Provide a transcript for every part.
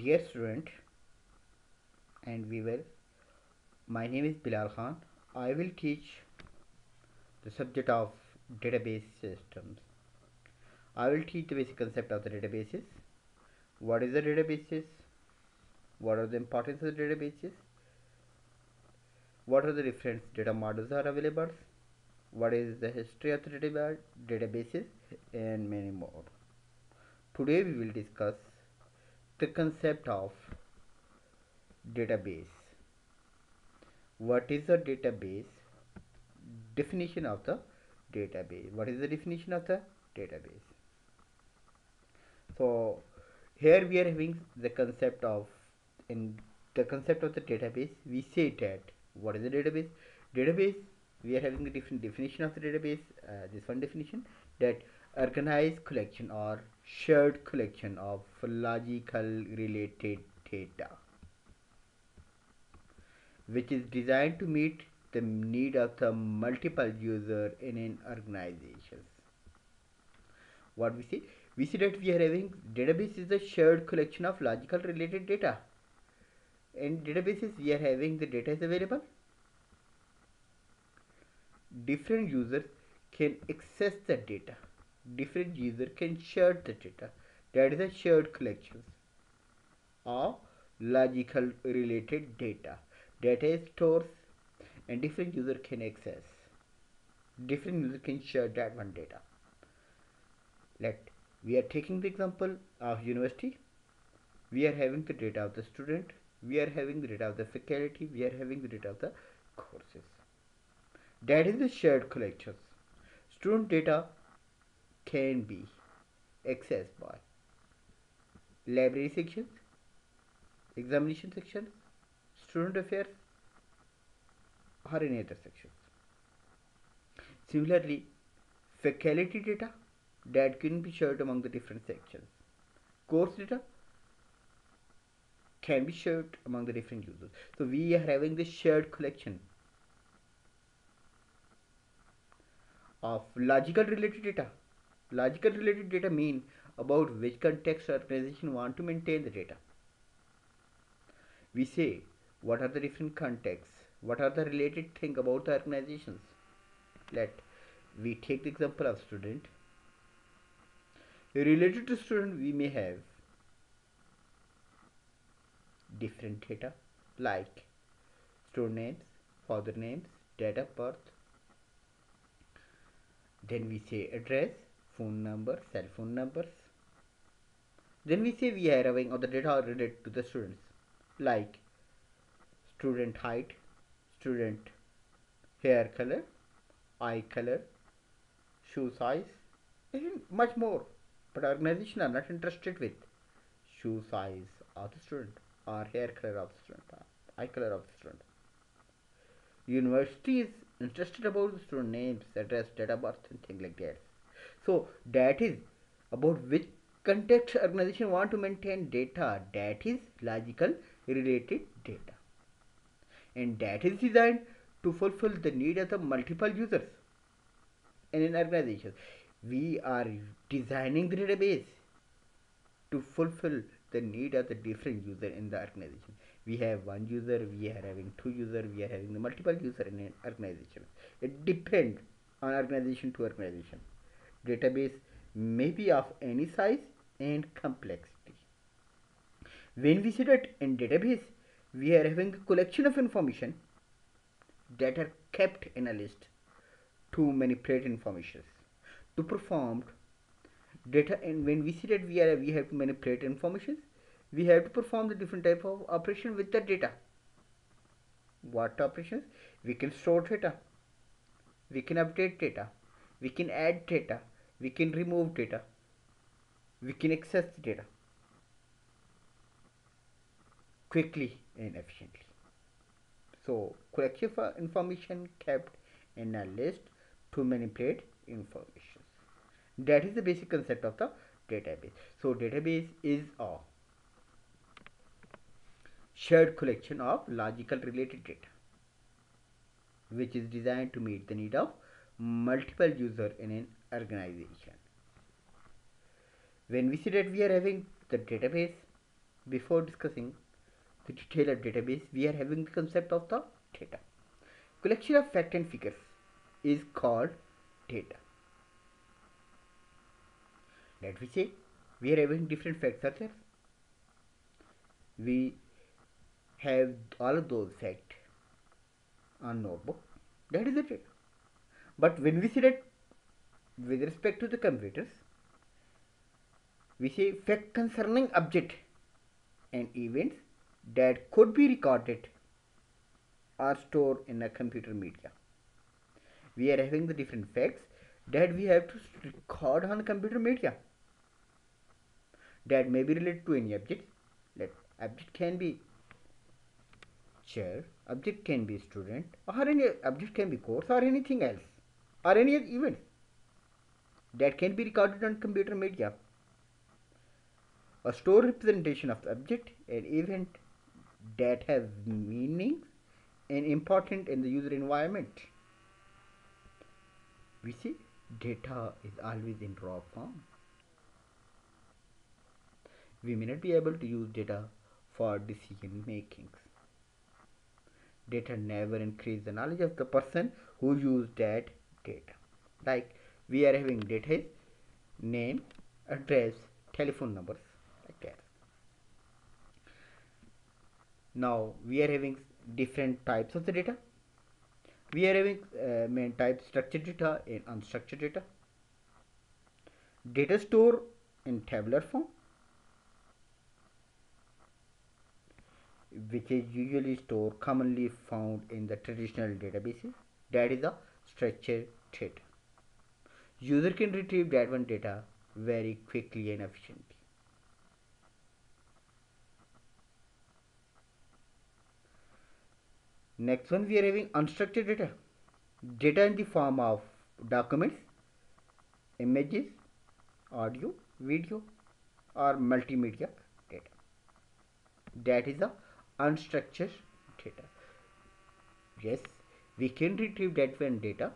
Dear student, and we will. My name is Bilal Khan. I will teach the subject of database systems. I will teach the basic concept of the databases. What is the databases? What are the importance of the databases? What are the different data models are available? What is the history of the data- databases and many more. Today we will discuss the concept of database. What is a database? Definition of the database. What is the definition of the database? So here we are having the concept of in the concept of the database we say that what is the database database we are having a different definition of the database uh, this one definition that organized collection or shared collection of logical related data which is designed to meet the need of the multiple user in an organization. What we see we see that we are having database is a shared collection of logical related data. In databases we are having the data is available. Different users can access the data different user can share the data. That is a shared collection of logical related data. Data is stored and different user can access. Different user can share that one data. Let we are taking the example of university. We are having the data of the student. We are having the data of the faculty. We are having the data of the courses. That is the shared collections. Student data can be accessed by library sections examination section student affairs or any other sections similarly faculty data that can be shared among the different sections course data can be shared among the different users. So we are having this shared collection of logical related data. Logical related data mean about which context organization want to maintain the data. We say what are the different contexts, what are the related thing about the organizations. Let we take the example of student. Related to student we may have different data like student names, father names, date of birth. Then we say address, phone number, cell phone numbers. Then we say we are having other data related to the students like student height, student hair color, eye color, shoe size, and much more. But organization are not interested with shoe size of the student or hair color of the student, or eye color of the student. University is interested about the student names, address, date of birth, and things like that. So that is about which context organization want to maintain data. That is logical related data, and that is designed to fulfill the need of the multiple users in an organization. We are designing the database to fulfill the need of the different user in the organization we have one user we are having two user we are having the multiple user in an organization it depends on organization to organization database may be of any size and complexity. When we say that in database we are having a collection of information that are kept in a list. To manipulate information to perform data and when we see that we are we have to manipulate information we have to perform the different type of operation with the data. What operations? We can store data. We can update data. We can add data we can remove data. We can access the data quickly and efficiently. So collection of information kept in a list to manipulate information. That is the basic concept of the database. So database is a shared collection of logical related data which is designed to meet the need of multiple user in an organization when we say that we are having the database before discussing the detail of database we are having the concept of the data. Collection of fact and figures is called data. Let me say we are having different facts are we have all of those facts on notebook. That is the data. But when we see that with respect to the computers we say fact concerning object and events that could be recorded or stored in a computer media. We are having the different facts that we have to record on the computer media that may be related to any object. Let object can be chair, object can be student, or any object can be course or anything else, or any event that can be recorded on computer media a store representation of the object an event that has meaning and important in the user environment. We see data is always in raw form. We may not be able to use data for decision making. Data never increase the knowledge of the person who used that data. Like we are having data name, address, telephone numbers like that. Now we are having different types of the data. We are having uh, main type structured data and unstructured data. Data store in tabular form which is usually stored commonly found in the traditional databases. That is the structured data user can retrieve that one data very quickly and efficiently Next one we are having unstructured data. Data in the form of documents, images, audio, video or multimedia data. That is the unstructured data. Yes, we can retrieve that one data,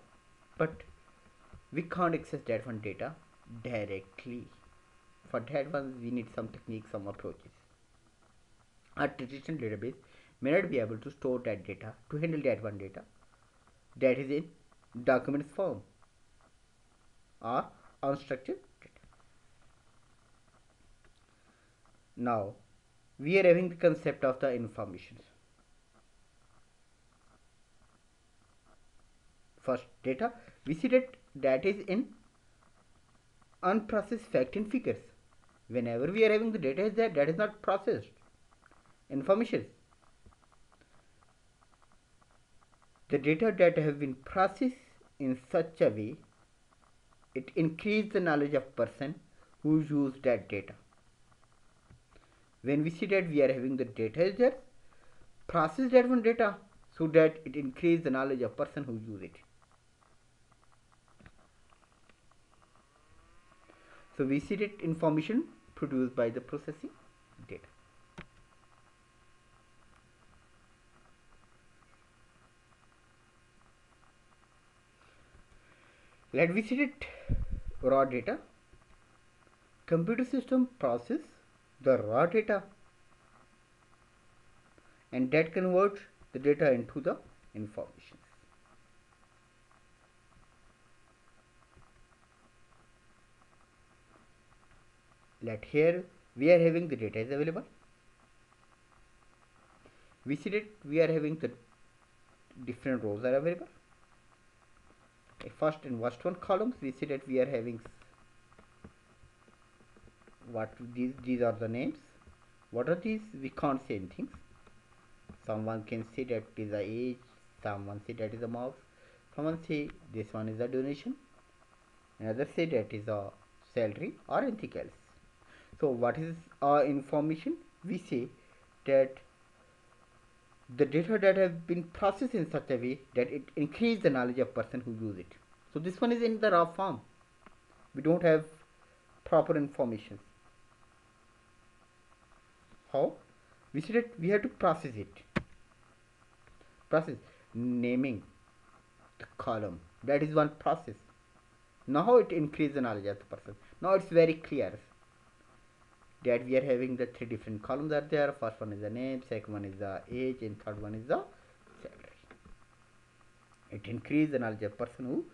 but we can't access that one data directly. For that one, we need some techniques, some approaches. A traditional database may not be able to store that data to handle that one data that is in documents form or unstructured data. Now we are having the concept of the information. First data we see that that is in unprocessed fact and figures. Whenever we are having the data is there that is not processed. Information. The data that have been processed in such a way it increase the knowledge of person who use that data. When we see that we are having the data is there process that one data so that it increase the knowledge of person who use it so we see that information produced by the processing data. Let me see it raw data. Computer system process the raw data and that converts the data into the information let here we are having the data is available. We see that we are having the different rows are available. First in first one columns we see that we are having what these these are the names. What are these? We can't say anything. Someone can say that is a age someone say that is a mouse someone say this one is a donation another say that is a salary or anything else so what is our information? We say that the data that has been processed in such a way that it increases the knowledge of person who use it. So this one is in the raw form. We don't have proper information. How? We said that we have to process it. Process. Naming the column. That is one process. Now it increases the knowledge of the person. Now it's very clear that we are having the three different columns are there. First one is the name second one is the age and third one is the salary. It increase the knowledge of person who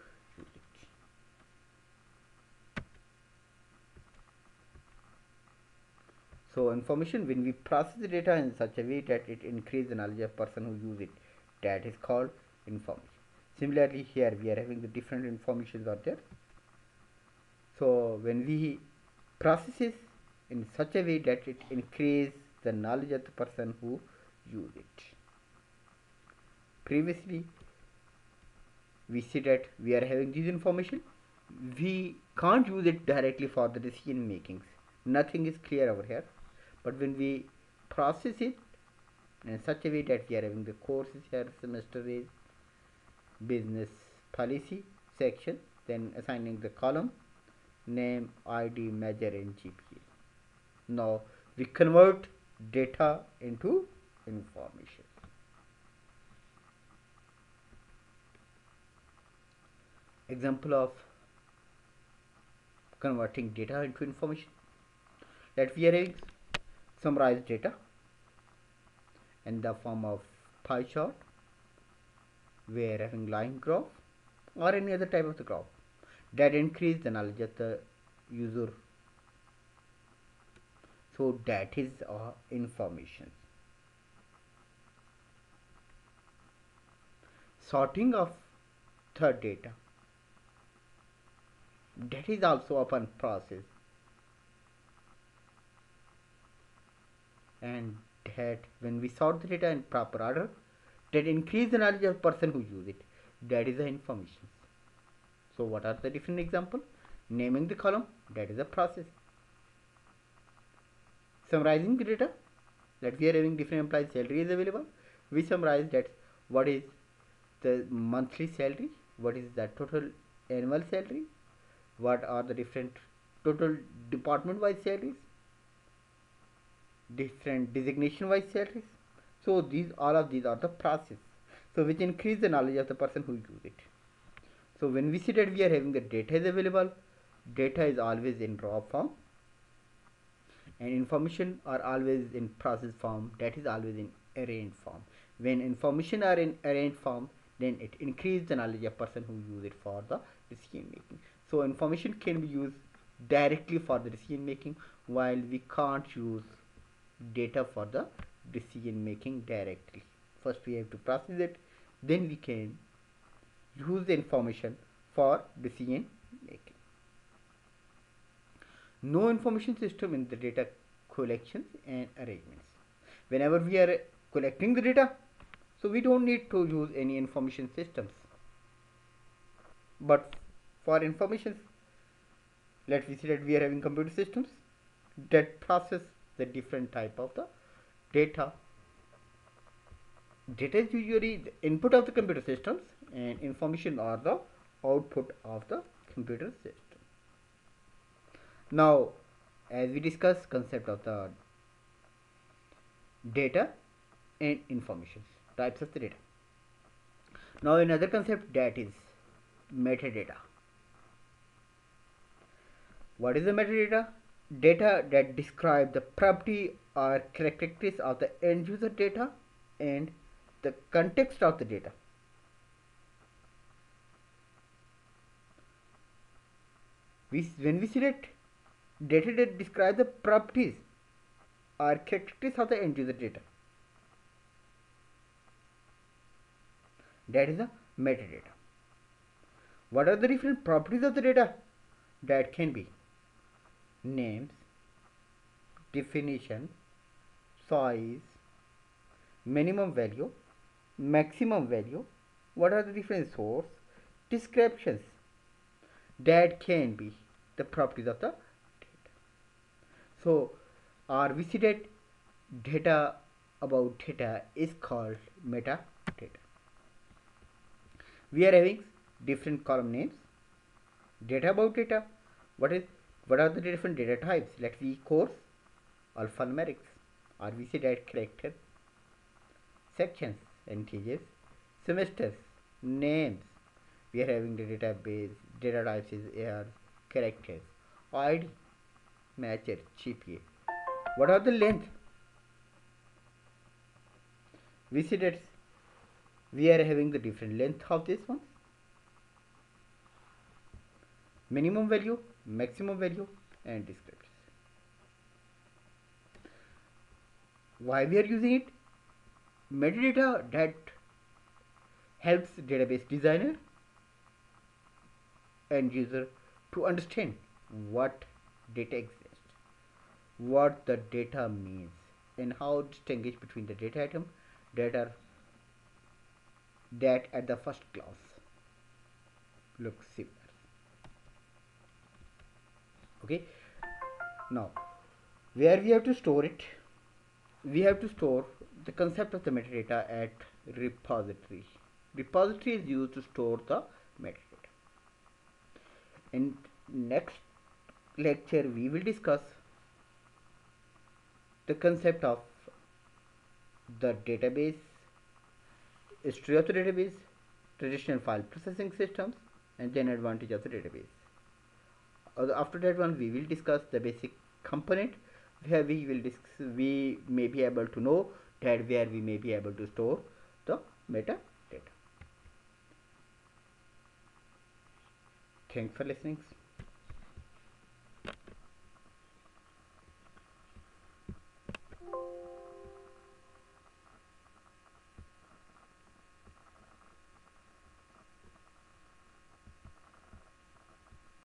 so information when we process the data in such a way that it increase the knowledge of person who use it that is called information. Similarly here we are having the different informations out there. So when we process it in such a way that it increase the knowledge of the person who use it. Previously we see that we are having this information. We can't use it directly for the decision makings. Nothing is clear over here. But when we process it in such a way that we are having the courses here semester is business policy section then assigning the column name id major and gpa now we convert data into information. Example of converting data into information. That we are having summarized data in the form of pie chart we are having line graph or any other type of the graph that increase the knowledge of the user so that is our information. Sorting of third data. That is also fun process. And that when we sort the data in proper order that increase the knowledge of person who use it. That is the information. So what are the different example? Naming the column that is a process summarizing the data that we are having different employees salary is available. We summarize that what is the monthly salary what is the total annual salary what are the different total department wise salaries different designation wise salaries. So these all of these are the process. So which increase the knowledge of the person who use it. So when we see that we are having the data is available data is always in raw form and information are always in process form that is always in arranged form. When information are in arranged form then it increase the knowledge of person who use it for the decision making. So information can be used directly for the decision making while we can't use data for the decision making directly. First we have to process it then we can use the information for decision no information system in the data collections and arrangements. Whenever we are collecting the data so we don't need to use any information systems. But for information let me see that we are having computer systems that process the different type of the data. Data is usually the input of the computer systems and information are the output of the computer system now as we discuss concept of the data and information types of the data. Now another concept that is metadata. What is the metadata? Data that describe the property or characteristics of the end user data and the context of the data. We, when we select data that describe the properties or characteristics of the end user data, that is the metadata. What are the different properties of the data? That can be names, definition, size, minimum value, maximum value, what are the different source, descriptions that can be the properties of the. So our visited data about data is called metadata. We are having different column names, data about data, what is what are the different data types? Let's see course, alphanumerics, RVC data character, sections, integers, semesters, names. We are having the database, data types is AR, characters, ID, matcher, GPA. what are the length? We see that we are having the different length of this one. Minimum value maximum value and descriptors. Why we are using it? Metadata that helps database designer and user to understand what data exists, what the data means, and how distinguish between the data item are that at the first class looks similar. Okay. Now, where we have to store it, we have to store the concept of the metadata at repository. Repository is used to store the metadata in next lecture we will discuss the concept of the database history of the database traditional file processing systems and then advantage of the database after that one we will discuss the basic component where we will discuss we may be able to know that where we may be able to store the metadata Thanks for listening.